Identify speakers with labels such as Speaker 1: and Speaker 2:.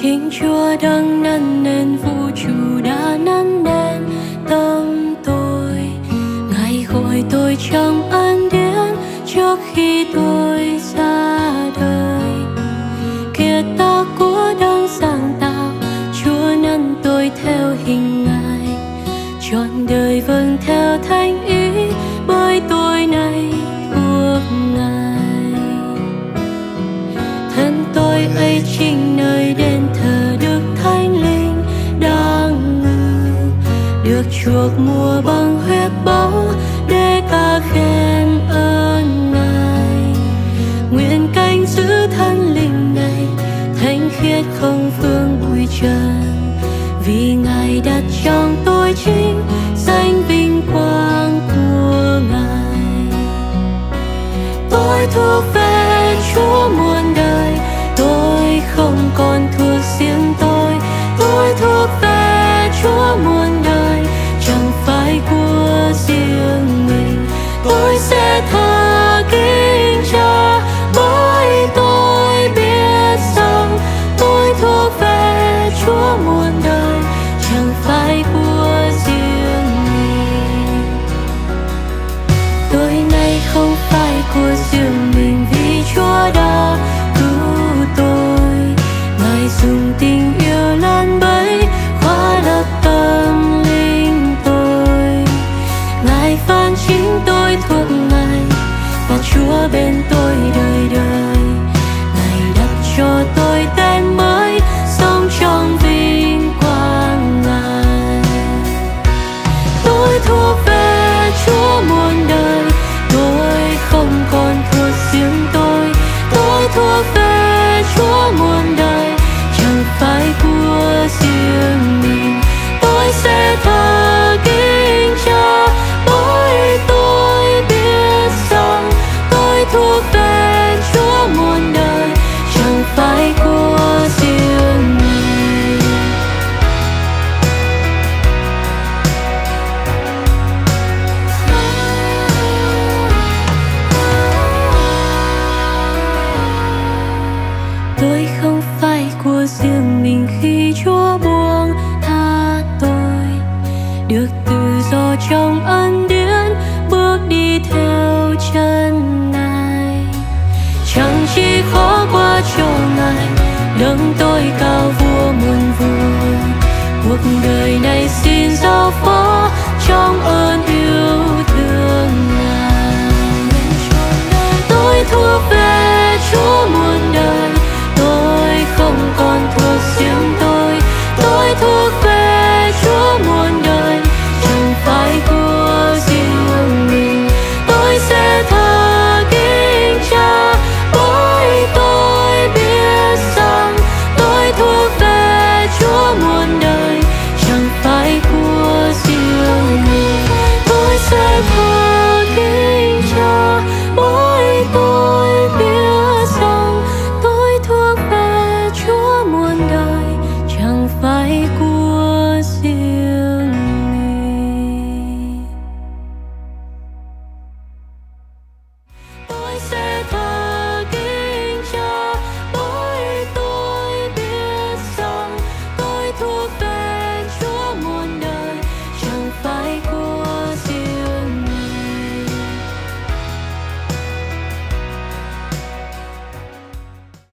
Speaker 1: chính chúa đang năn nền, vũ trụ đã năn nền. Tâm tôi, ngày gọi tôi trong ân điển trước khi tôi ra đời. Kia ta của đang sáng tạo, chúa năn tôi theo hình ngài. Trọn đời vâng theo thánh ý, bởi tôi này chuộc mùa bằng huyết báu để ca khen ơn ngài. Nguyện canh giữ thân linh này, thánh khiết không phương bụi trần. Muôn đời, chẳng phải của riêng mình. Tôi nay không phải của riêng mình vì chúa đã cứu tôi. Ngài dùng tình yêu lan bấy cuộc đời này xin giao phó trong ơn yêu thương ngài. Tôi thua về